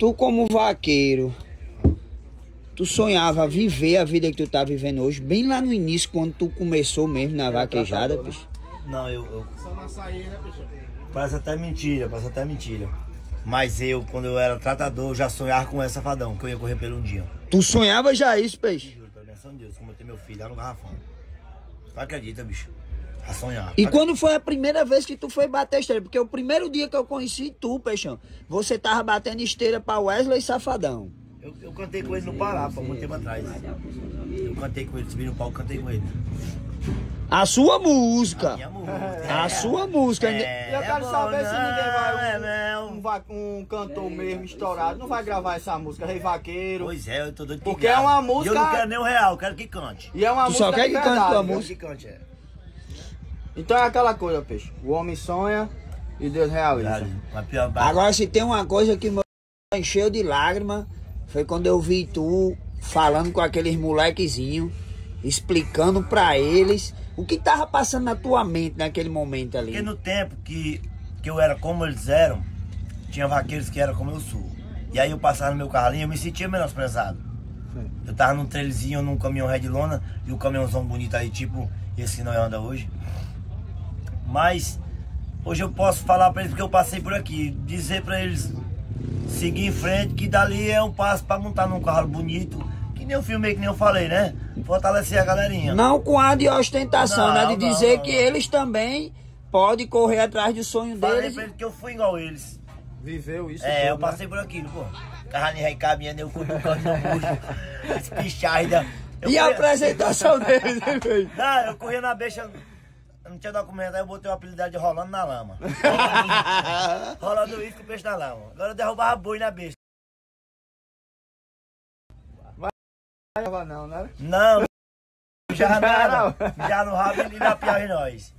Tu como vaqueiro, tu sonhava viver a vida que tu tá vivendo hoje, bem lá no início, quando tu começou mesmo na vaquejada, bicho. Não, eu. eu... Parece até mentira, parece até mentira. Mas eu, quando eu era tratador, já sonhava com essa fadão, que eu ia correr pelo um dia. Tu sonhava já isso, peixe? Juro, pela benção de Deus, como eu tenho meu filho lá no garrafão. Tu acredita, bicho? A sonhar. E quando foi a primeira vez que tu foi bater esteira? Porque o primeiro dia que eu conheci tu, Peixão, você tava batendo esteira pra Wesley Safadão. Eu, eu cantei com ele no Pará, pô, muito tempo atrás. Eu cantei com ele, subi no palco, cantei com ele. A sua música. Minha música. A sua música. É, E eu quero é saber se ninguém não, vai. é Um, um, um cantor mesmo estourado não vai gravar essa música, Rei Vaqueiro. Pois é, eu tô doido que Porque é uma E eu música- não quero nem o real, eu quero que cante. E é uma Tu só música quer de que cante tua música? quero que cante, é. Então é aquela coisa, peixe. O homem sonha e Deus realiza. Agora, se tem uma coisa que me encheu de lágrima, foi quando eu vi tu falando com aqueles molequezinhos, explicando pra eles o que tava passando na tua mente naquele momento ali. Porque no tempo que, que eu era como eles eram, tinha vaqueiros que eram como eu sou. E aí eu passava no meu carrinho, eu me sentia menosprezado. Eu tava num trailerzinho, num caminhão red lona, e o caminhãozão bonito aí, tipo esse que nós anda hoje. Mas hoje eu posso falar pra eles porque eu passei por aqui, dizer pra eles seguir em frente, que dali é um passo pra montar num carro bonito, que nem o filme que nem eu falei, né? Fortalecer a galerinha. Não com a de ostentação, Não, né? De não, dizer não, que eles também podem correr atrás do sonho Falei deles. pra eles que eu fui igual eles. Viveu isso. É, eu tudo, né? passei por aquilo, pô. Carne aí caminhando, eu cutucando no espichar ainda. Eu E a apresentação deles, hein, velho? Não, eu corria na beixa, eu não tinha documento, aí eu botei o apelido de rolando na lama. rolando isso com o peixe na lama. Agora eu derrubava boi na besta. Não não, né? Não, já nada. Já no rabo e na pior em nós.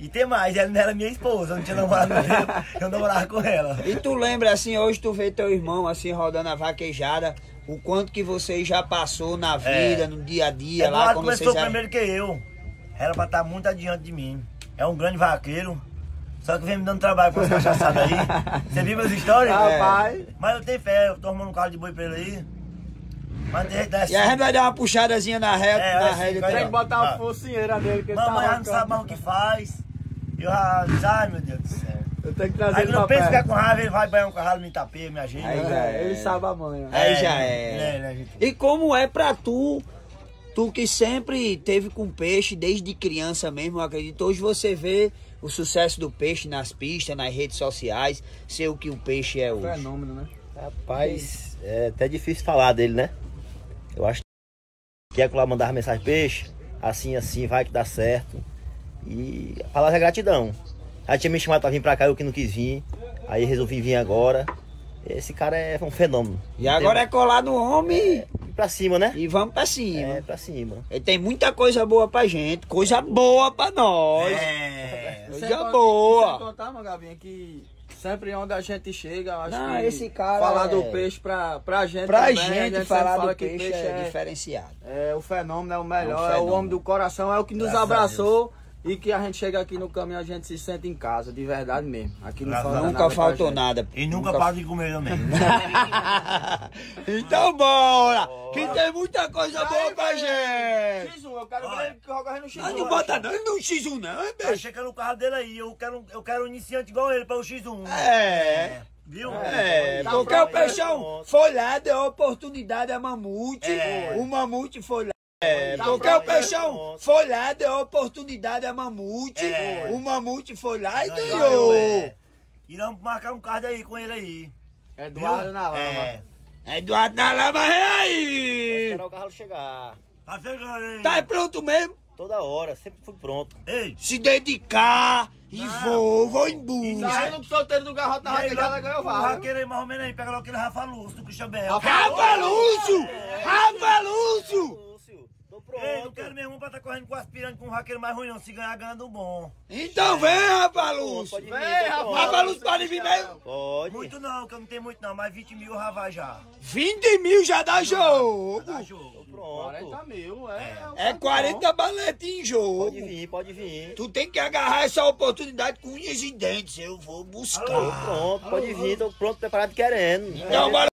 E tem mais, ela não era minha esposa, eu não tinha namorado dela, eu namorava com ela. E tu lembra assim, hoje tu vê teu irmão assim rodando a vaquejada, o quanto que você já passou na vida, no dia a dia, lá Eduardo quando começou primeiro que eu. Era pra estar muito adiante de mim. É um grande vaqueiro. Só que vem me dando trabalho com as cachaçadas aí. Você viu as histórias? Rapaz. Mas eu tenho fé, eu tô arrumando um carro de boi pra ele aí. Mas de jeito E a gente vai dar uma puxadazinha na reta, É, na assim, Tem que ó. botar Ah. a focinheira nele, que ele tá Mamãe já não sabe mais o que faz. Eu já. Ai meu Deus do céu. Eu tenho que trazer Aí ele quando eu pra penso ficar perto. com raiva, ele vai banhar um carrado me Itapê, minha gente. Aí já É, é. Ele sabe a manha. Aí já é. É, né, gente? E como é pra tu, tu que sempre teve com peixe desde criança mesmo, eu acredito, hoje você vê o sucesso do peixe nas pistas, nas redes sociais, ser o que o peixe é hoje. Fenômeno, né? Rapaz, é até difícil falar dele, né? Eu acho que é que lá mandava mensagem, peixe, assim, assim, vai que dá certo. E a palavra é gratidão. Ela tinha me chamado pra vir pra cá, eu que não quis vir. Aí resolvi vir agora. Esse cara é um fenômeno. E agora é colar no homem Pra cima, né? e vamos pra cima. É, pra cima. Ele tem muita coisa boa pra gente, coisa boa pra nós. É. Coisa con- boa. Sem contar, meu Gavinha, que sempre onde a gente chega, eu acho Não, que esse cara falar é- do peixe pra, pra gente Pra também, gente, a gente falar sempre do fala que peixe, é, diferenciado. É o fenômeno, é o melhor, É um é, o homem do coração, é o que nos Graças a abraçou e que a gente chega aqui no caminho, a gente se sente em casa, de verdade mesmo. Aqui não falta. Nunca nada pra faltou nada. E nunca para de comer também. então bora! Que tem muita coisa boa pra gente! X1, eu quero ver ele jogar no X1. Mas não bota não no X1 não, hein, Tá bicho? chegando o carro dele aí, eu quero, eu quero um iniciante igual ele para o X1. É. Viu? É, Tá porque o Peixão foi lá, deu oportunidade a Mamute, É. o Mamute foi lá. É, porque o Peixão foi lá, deu oportunidade a Mamute, É. o Mamute foi lá e Ganhou, é. E vamos marcar um card aí com ele aí. Eduardo Viu? na lama. É. Eduardo na lama, vem aí! Esperar o carro chegar. Tá chegando aí. Tá pronto mesmo? Toda hora, sempre fui pronto. Ei, Se dedicar e Não. vou, vou em busca. Saindo do solteiro do garrote na e logo, ganhou o vaga. raqueiro aí mais ou menos aí, pega logo aquele Rafa Lúcio do Christian Bell. Rafa Lúcio! Tô Ei, não pronto. quero meu irmão pra estar correndo com aspirante com um raqueiro mais ruim não, se ganhar ganhando bom. Então vem, Rafa Lúcio! Pode vir, Vem, pronto. Lúcio pode vir mesmo? Pode. Muito não, que eu não tenho muito não, mas 20 mil já já. 20 mil já dá jogo! Dá jogo. Pronto. 40 mil, é. É 40 baletes em jogo. Pode vir, pode vir. Tu tem que agarrar essa oportunidade com unhas e dentes. Eu vou buscar. Tô pronto, pode vir, tô pronto, preparado, querendo. Então bora